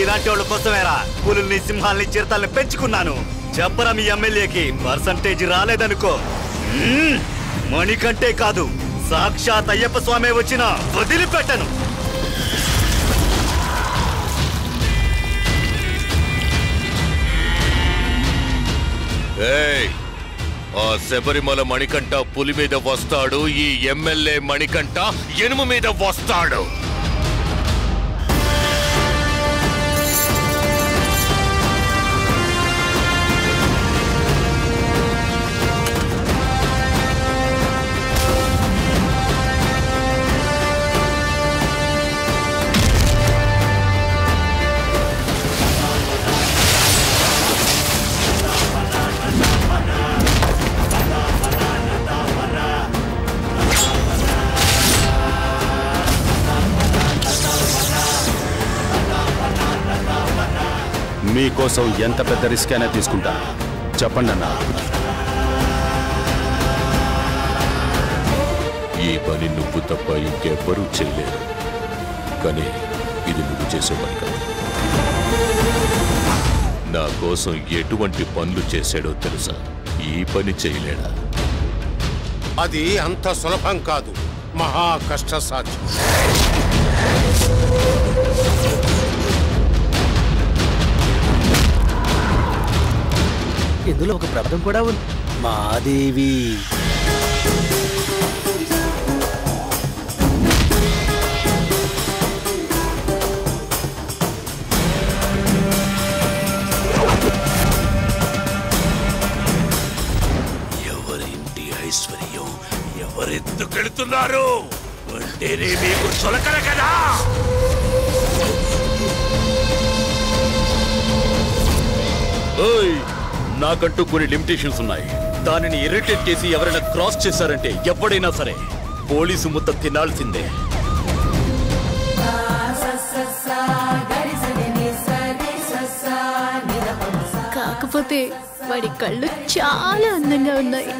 మీలాంటి వాళ్ళ కోసమేరా పులుల్ని సింహాల్ని చిరతల్ని పెంచుకున్నాను. చెప్పరా మీ ఎమ్మెల్యేకి పర్సంటేజ్ రాలేదనుకో. మణికంటే కాదు సాక్షాత్ అయ్యప్ప స్వామి వచ్చిన వదిలిపెట్టను. ఏయ్ ఆ శబరిమల మణికంఠ పులి మీద వస్తాడు ఈ ఎమ్మెల్యే మణికంఠ ఎనుము మీద వస్తాడు. మీకోసం ఎంత పెద్ద రిస్క్ అయినా తీసుకుంటా. చెప్పండి అన్న. ఈ పని నువ్వు తప్ప ఇంకెవ్వరూ చేయలేరు. కానీ ఇది నువ్వు చేసే పని కాదు. నా కోసం ఎటువంటి పనులు చేశాడో తెలుసా? ఈ పని చేయలేడా? అది అంత సులభం కాదు. మహా కష్ట సాధ్యం ఒక ప్రపదం కూడా ఉంది. మాదేవి. ఎవరింటి ఐశ్వర్యం ఎవరెత్తుకెళ్తున్నారు అంటేనే మీకు చులకన కదా? ఓయ్ నాకంటూ కొన్ని లిమిటేషన్స్ ఉన్నాయి. దానిని ఇరిటేట్ చేసి ఎవరైనా క్రాస్ చేశారంటే ఎవడైనా సరే పోలీసు ముద్ద తినాల్సిందే. కాకపోతే వాడి కళ్ళు చాలా అందంగా ఉన్నాయి.